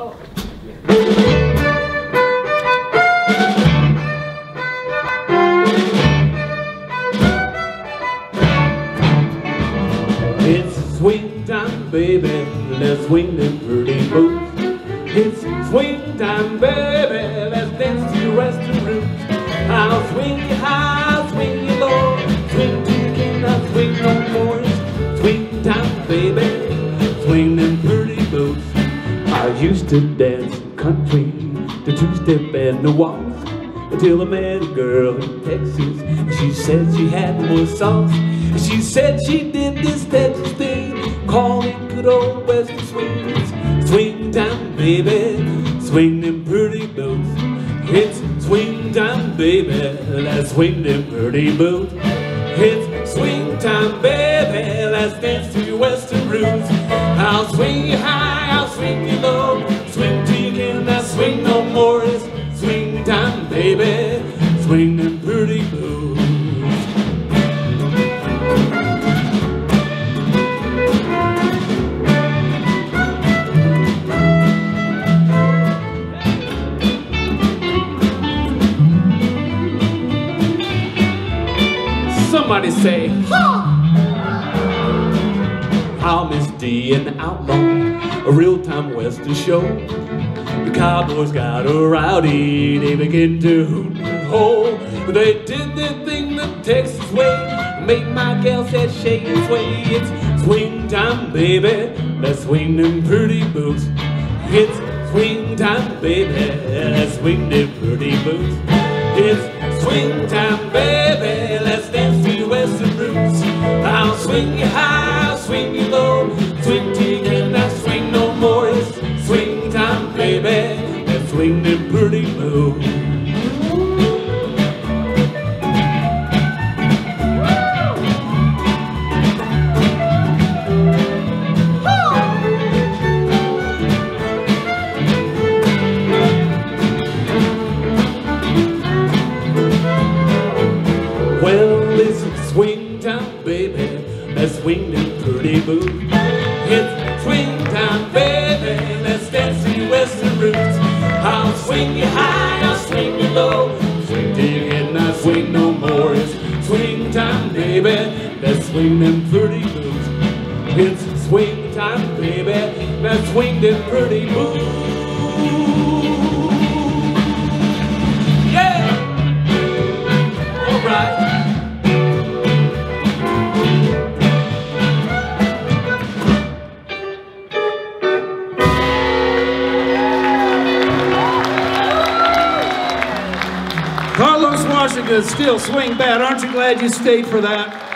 It's swing time, baby. Let's swing them pretty boots. It's swing time, baby. Let's dance country, the two-step and the waltz. Until I met a girl in Texas. She said she had more sauce. She said she did this Texas thing. Call it good old western swings. Swing time, baby. Swing them pretty boots. It's swing time, baby. Let's swing them pretty boots. It's swing time, baby. Let's dance to western roots. I'll swing you high, Somebody say, I'm Miss D and Outlaw, a real-time western show. The cowboys got a rowdy, they begin to hoot and ho. They did their thing the Texas way, make my gal said shake and sway. It's swing time, baby, let's swing them pretty boots. It's swing time, baby, let's swing them pretty boots. It's swing swing you cannot swing no more. It's swing time, baby, let's swing them pretty boots. Well, it's swing time, baby. Let's swing them pretty boots. Swing you high, I'll swing you low. Swing till you cannot swing no more. It's swing time, baby. Let's swing them pretty boots. It's swing time, baby. Let's swing them pretty boots. Carlos Washington, still swing bad. Aren't you glad you stayed for that?